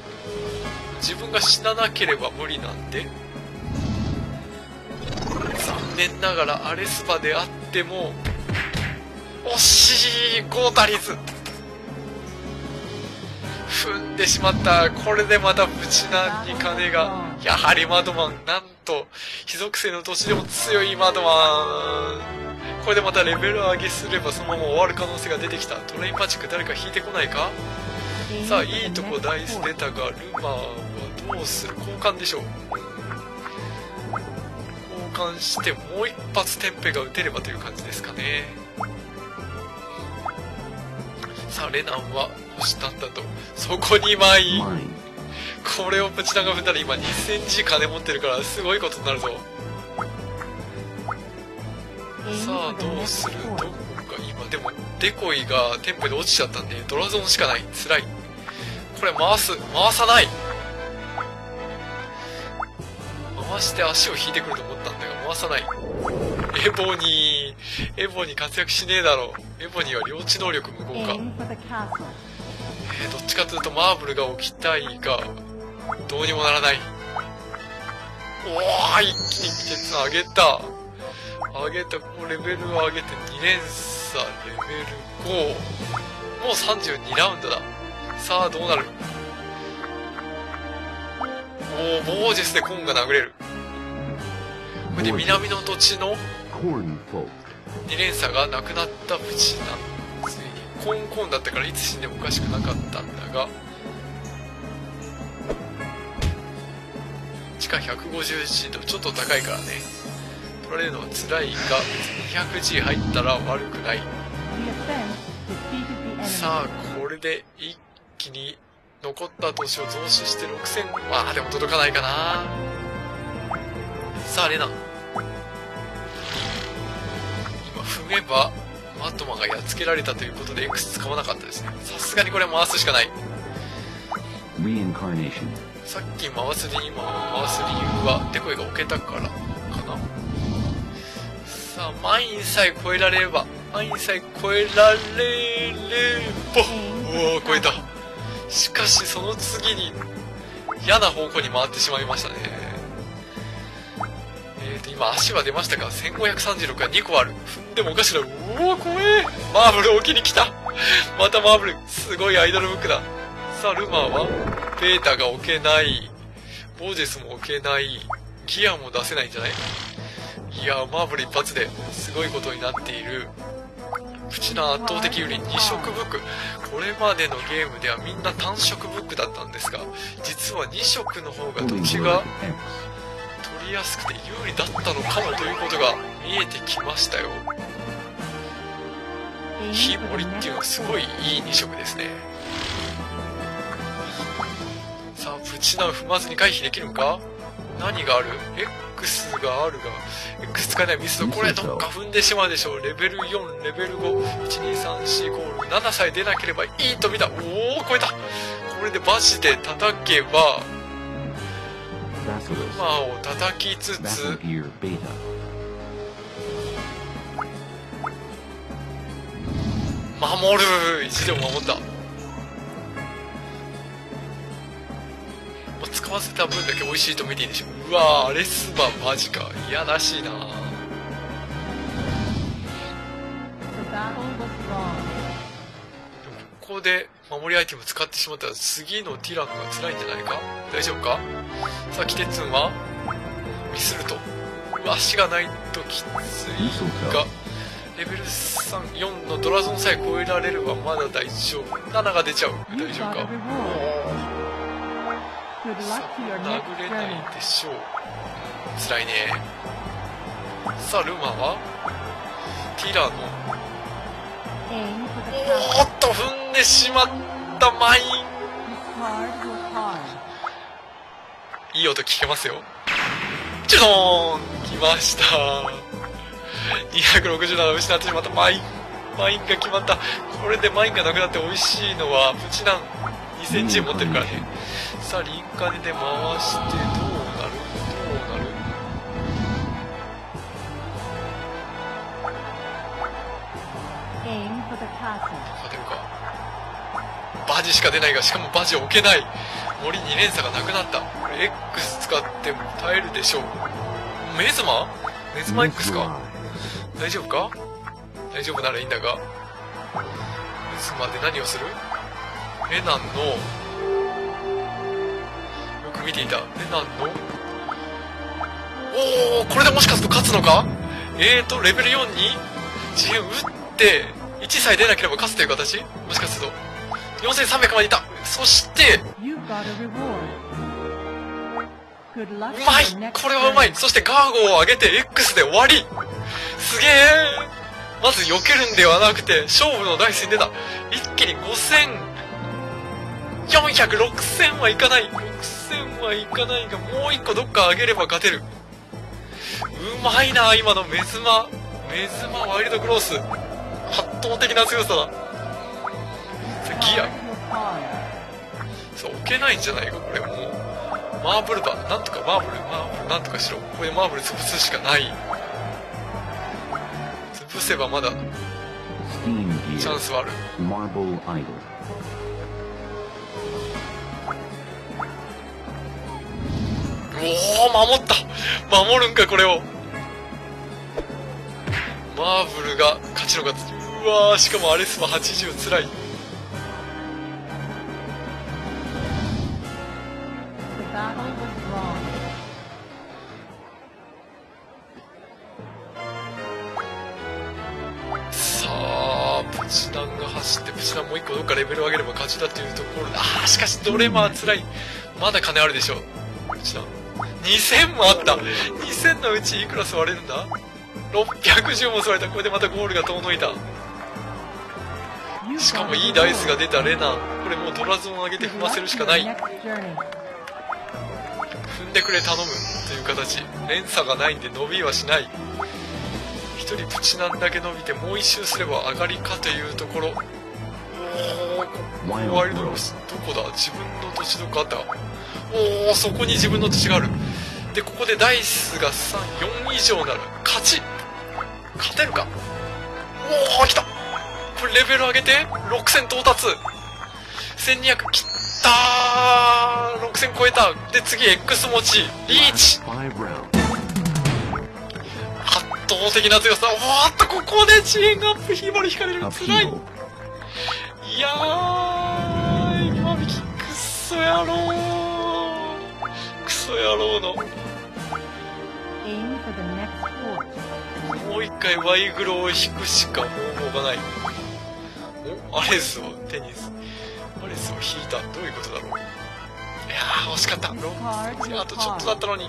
自分が死ななければ無理なんで。残念ながらアレスバであっても惜しい。ゴータリズ踏んでしまった。これでまたブチナンに金がやはりマドマン。なんと非属性の年でも強いマドマン。これでまたレベル上げすればそのまま終わる可能性が出てきた。トレインマジック誰か引いてこないか？さあいいとこダイス出.たがルマーはどうする交換でしょう？交換してもう一発テンペが打てればという感じですかねさあレナンは押したんだと。そこにマイン Mine. これをプチナが踏んだら今 2000G 金持ってるからすごいことになるぞ。さあどうする？どこ.か今でもデコイがテンペで落ちちゃったんでドラゾンしかない。辛い。これ回す回さない。回して足を引いてくると思ったんだが回さない。エボニーエボニー活躍しねえだろエボニーは領地能力無効か.えーどっちかというとマーブルが起きたいがどうにもならない。おー一気に鉄上げた。上げたこうレベルを上げて2連鎖レベル5もう32ラウンドだ。さあどうなる？おーボージェスでコーンが殴れる。これで南の土地の？Cornfolk. 2連鎖がなくなったプチナついにコーンコーンだったからいつ死んでもおかしくなかったんだが。地下 150G とちょっと高いからね。取られるのは辛いが 200G 入ったら悪くない。さあこれで一気に残った投資を増資して6000まあでも届かないかな。さあレナ。踏めばマトマがやっつけられたということで X 使わなかったですね。さすがにこれ回すしかない.さっき回すで今回す理由はデコイが置けたからかな。さあマインさえ超えられればマインさえ超えられれば。おお超えた。しかしその次に嫌な方向に回ってしまいましたねと今足は出ましたが1536が2個ある。踏んでもおかしな。うおー怖え。マーブル置きに来た。またマーブル。すごいアイドルブックだ。さあルマーはベータが置けない。ボージェスも置けない。ギアも出せないんじゃない。いやマーブル一発ですごいことになっている。プチな圧倒的有利2色ブック。これまでのゲームではみんな単色ブックだったんですが実は2色の方が土 Holy 地 word がりやすくて有利だったのかもということが見えてきましたよ for 森 the っていうのはすごい.いい2色ですねさあプチナを踏まずに回避できるのか？何がある ?X があるが X 使えないミストこれどっか踏んでしまうでしょうレベル4レベル5123457さえ出なければいいと見たおお超えたこれでマジで叩けば.馬を叩きつつ.守る意地でも守った、まあ使わせた分だけ美味しいと見ていいでしょ。ううわーレスバマジか。いやらしいな。ここで守りアイテム使ってしまったら次のティラノが辛いんじゃないか？大丈夫か？さあキテツンはミスると。足がないときついがレベル34のドラゾンさえ超えられればまだ大丈夫。7が出ちゃう。大丈夫か？さあ殴れない.でしょう辛いねさあルマはティラノ Aim for the おーっと踏んでしまったマイン。いい音聞けますよ。チュドーン来ました。267失ってしまったマイン。マインが決まった。これでマインがなくなって美味しいのはプチナン。2000チ持ってるからね。さあリンカネで回してどう勝てるかバジしか出ないがしかもバジ置けない。森2連鎖がなくなった。これ X 使っても耐えるでしょう。メズマメズマ X か。大丈夫か？大丈夫ならいいんだが。メズマで何をする？レナンの。よく見ていた。レナンの。おおこれでもしかすると勝つのか？えーとレベル4に自変打って。1さえ出なければ勝つという形？もしかすると。4300までいった。そしてうまい。これはうまい.そしてガーゴを上げて X で終わり。すげえ。まず避けるんではなくて勝負のダイスに出た。一気に5400、6000はいかない。6000はいかないがもう一個どっか上げれば勝てる。うまいな今の。メズマ。メズマワイルドクロース圧倒的な強さだ。ギア.そう置けないんじゃないかこれもう。マーブルバなんとかマーブルマーブルなんとかしろ。これでマーブル潰すしかない。潰せばまだチャン.スはある。Marble Idol. おお守った。守るんかこれを。マーブルが勝ちの勝ちうわしかもアレスは80つらいさあ、プチナンが走って、プチナンもう一個どっかレベル上げれば勝ちだというところで、ああ、しかしドレマは辛い。まだ金あるでしょう。プチナン。2000もあった。2000のうちいくら座れるんだ ?610 も座れた。これでまたゴールが遠のいた。しかもいいダイスが.出たレナ。これもうドラズを上げて踏ませるしかない。踏んでくれ頼むという形。連鎖がないんで伸びはしない。一人プチなんだけ伸びてもう一周すれば上がりかというところ。おーここワイルドロスどこだ？自分の土地どこあった？おおそこに自分の土地がある。でここでダイスが34以上なら勝ち。勝てるか？おお来たこれレベル上げて6000到達。1200切ったー。6000超えた。で次 X 持ち。リーチ.圧倒的な強さ。おーっとここで遅延アップ。ヒーバル引かれる。辛い。Upheaval. いやー今引きク。ソ野郎クソ野郎の.もう一回ワイグロを引くしか方法がないおアレスを手にすアレスを引いた。どういうことだろう。いやー惜しかった。あとちょっとだ.ったのに。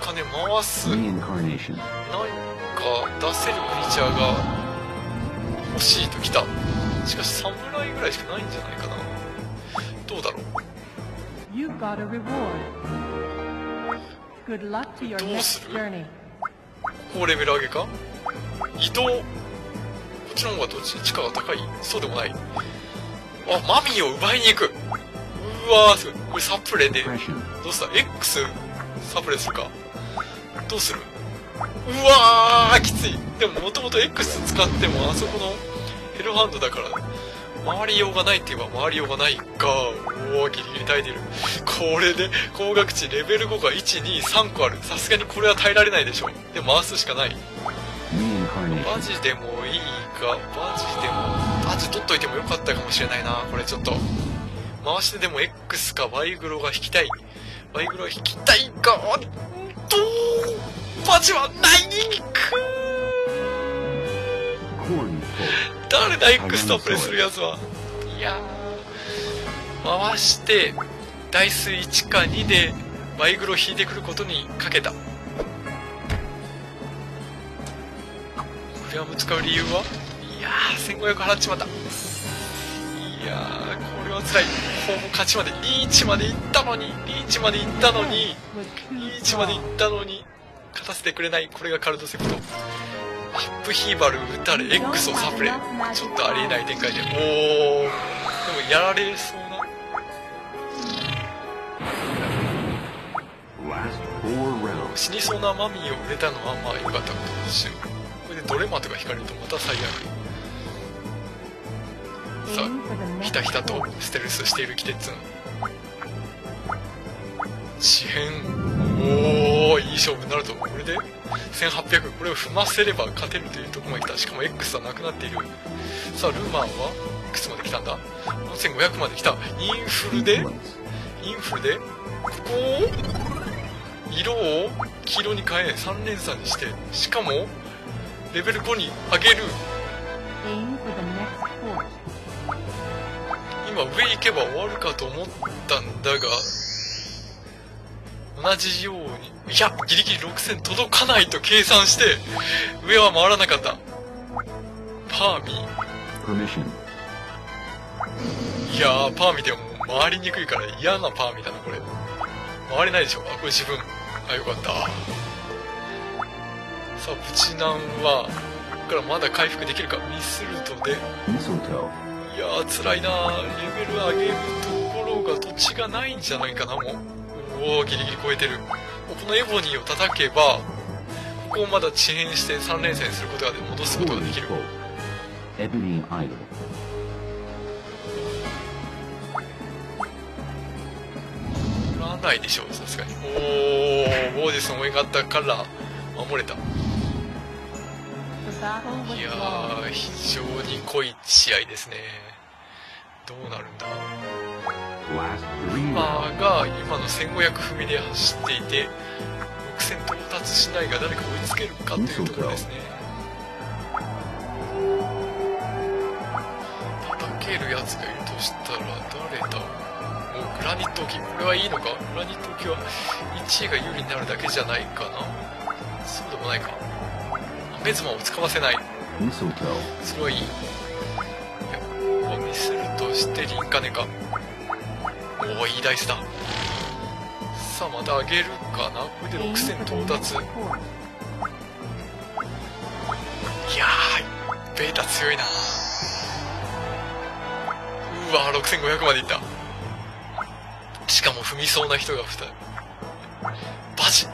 金回す。何 Reincarnation. か出せるクリーチャーが欲しいときたしかし侍ぐらいしかないんじゃないかな。どうだろう。You got a reward. Good luck to your どうする journey. 高レベル上げか？移動。こっちの方がどっち地価が高い？そうでもない。あマミーを奪いに行く。うわーすごい。これサプレで。どうした ?X サプレするか？どうする？うわーきつい。でももともと X 使ってもあそこのヘルハンドだから回りようがないって言えば回りようがないかおおギリギリ耐えてる。これで高額値レベル5が123個ある。さすがにこれは耐えられないでしょで回すしかない。バ Reincarnation. ジでもいいか。バジでも。バジ取っといてもよかったかもしれないな。これちょっと。回してでも X か。バイグロが引きたい。バイグロ引きたいかおっとバジはないく。pull. 誰だ X とプレイするやつは。いやー回してダイス1か2でバイグロ引いてくることにかけた。クレアム使う理由は？いやー1500払っちまった。いやーこれは辛い。ほぼ勝ちまでリーチまで行ったのにリーチまで行ったのにリーチまで行.ったのに勝たせてくれないこれがカルドセプトアップヒーバル打たれ X をサプレちょっとありえない展開で。おーでもやられそうな.死にそうなマミーを売れたのはまあ良かったことですよ。これでドレマとか引かれるとまた最悪。さあひたひたと.ステルスしているキテッツン遅延おおいい勝負になるとこれで1800これを踏ませれば勝てるというところまで来た。しかも X はなくなっている。さあルーマーはいくつまで来たんだ？4500まで来た。インフルで.インフルでここを色を黄色に変え3連鎖にしてしかもレベル5に上げる.今上行けば終わるかと思ったんだが同じようにいやギリギリ6000届かないと計算して上は回らなかった。パーミ Permission. いやーパーミでも回りにくいから嫌なパーミだなこれ。回れないでしょ。あこれ自分。あよかった。さあプチナンはここからまだ回復できるか。ミスルトで.いやー辛いなー。レベル上げるところが土地がないんじゃないかなもうおおギリギリ超えてる。このエボニーを叩けばここをまだ遅延して3連戦することがで戻すことができる。pull. Ebony idol. 取らないでしょうさすがに。おおボーディスの応援があったから守れた。いや非常に濃い試合ですね。どうなるんだーが今の1500踏みで走っていて6000到達しないが誰か追いつけるかというところですね。叩けるやつがいるとしたら誰だおグラニット置きこれはいいのか？グラニット置きは1位が有利になるだけじゃないかな。そうでもないか。メズマを使わせない.それはいい。いやミスるとしてリンカネかおおいいダイスだ。さあまた上げるかな。これで6000到達。いやーベータ強いな。うわ6500までいった。しかも踏みそうな人が2人。バジ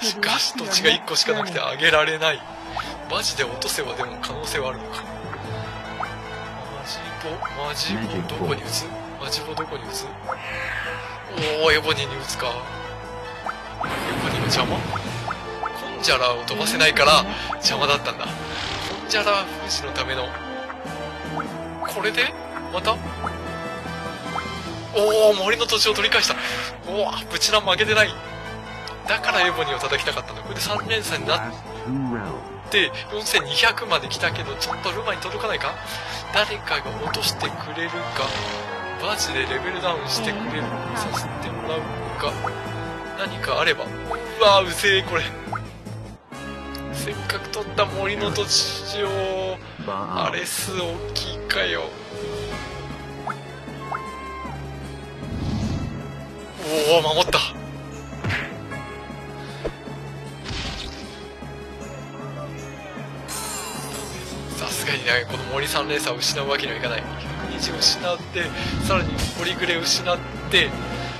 しかし土地が1個しかなくて上げられない。マジで落とせばでも可能性はあるのか。ボマジボどこに打つ？マジボどこに打つ？おおエボニーに打つか。エボニーの邪魔？コンジャラを飛ばせないから邪魔だったんだ。コンジャラ封じのための。これで？また？おお森の土地を取り返した。おおブチラン負けてない。だからエボニーを叩きたかったんだ。これで3連鎖になっ Last rounds. て4200まで来たけどちょっとルマに届かないか？誰かが落としてくれるか？マジでレベルダウンしてくれる？させてもらうか？何かあれば？うわうぜえこれ。せっかく取った森の土地を.アレス大きいかよ。おお守ったがにねこの森3レーサーを失うわけにはいかない。120失ってさらに森グレ失って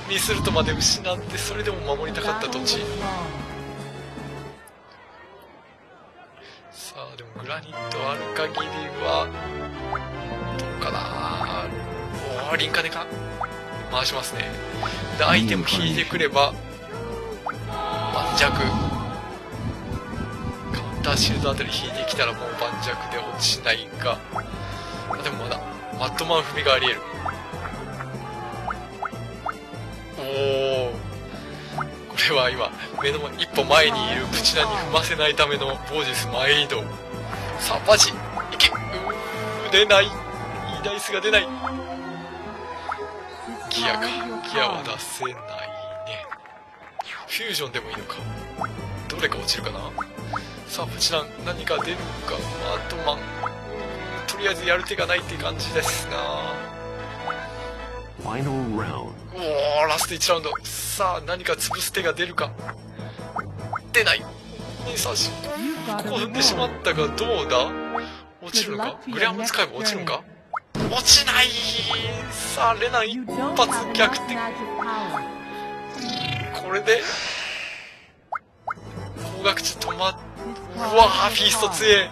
ミスルトまで失ってそれでも守りたかった土地。さあでもグラニットある限りはどうかな。おおリンカネか。回しますね。でアイテム引いてくれば盤石。ターシールドあたり引いてきたらもう盤石で落ちないがあでもまだマットマン踏みがあり得る。おおこれは今目の前一歩前にいるプチナに踏ませないためのボージス前移動。さあバジいけ。うー出ないいい。ダイスが出ない。ギアか。ギアは出せないね。フュージョンでもいいのか。どれか落ちるかな。さあプチナン何か出るかマートマンうーんとりあえずやる手がないって感じですな Final round. おおラスト1ラウンド。さあ何か潰す手が出るか。出ない。にさしここ踏んでしまっ.たがどうだ？落ちるのか？グレアム使えば落ちるのか？落ちない。さあレナン一発逆転.これで高額値止まっ This うわーフィースト hard. 強え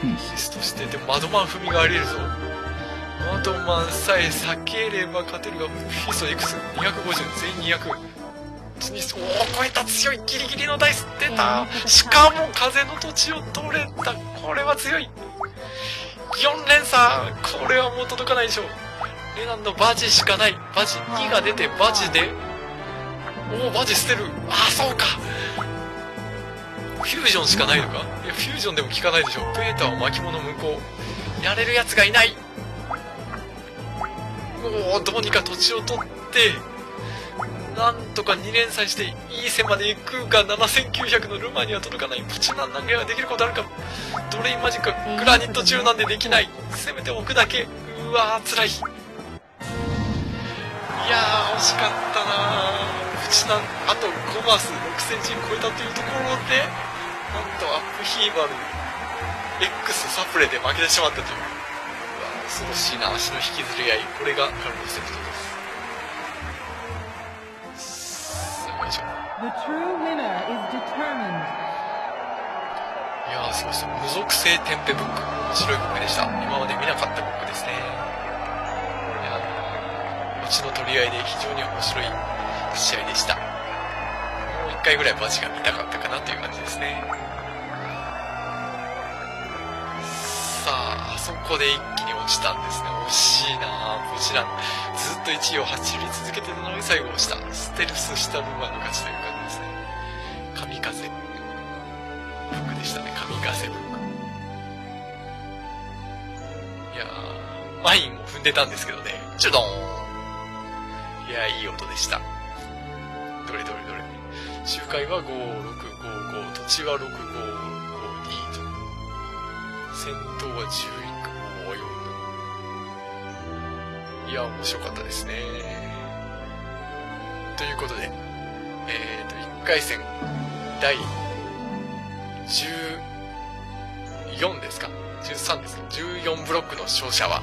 フィーストしてでもマドマン踏みがあり得るぞ。マドマンさえ避ければ勝てるがフィーストいくつ ?250 全員200おお超えた強いギリギリのダイス出た。しかも風の土地を取れた。これは強い。4連鎖。これはもう届かないでしょう。レナンのバジしかない。バジ2が出てバジでおおバジ捨てる。ああそうか。フュージョンしかないのか？いやフュージョンでも効かないでしょ。ベータは巻物無効。やれるやつがいない。おおどうにか土地を取ってなんとか2連載していい線まで行くが7900のルマには届かない。プチナンなんができることあるかドレインマジックはグラニット中なんでできない。せめて置くだけ。うわー辛い。いやー惜しかったなー。プチナンあと5マス6センチ超えたというところでなんとアップヒーバル X サプレで負けてしまったという。うわ恐ろしいな足の引きずり合いこれがカルロセプトです。いし.いやーすごいですね。無属性テンペブック。面白いブックでした。今まで見なかったブックですね。いやーうちの取り合いで非常に面白い試合でしたもう一回ぐらいバジが見たかったかなという感じですねさあ、あそこで一気に落ちたんですね。惜しいなぁ。こちら、ずっと1位を走り続けてたのに最後落ちた。ステルスした馬の勝ちという感じですね。神風。僕でしたね。神風僕。いやー、マインも踏んでたんですけどね。チュドーンいや、いい音でした。どれどれどれ。周回は5655、土地は6552と。先頭は11区、おー4いや、面白かったですね。ということで、えーと、1回戦、第14ですか ?13 ですか ?14 ブロックの勝者は、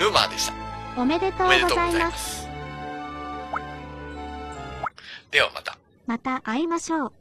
ルマーでした。おめでとうございま。す。ではまた。また会いましょう。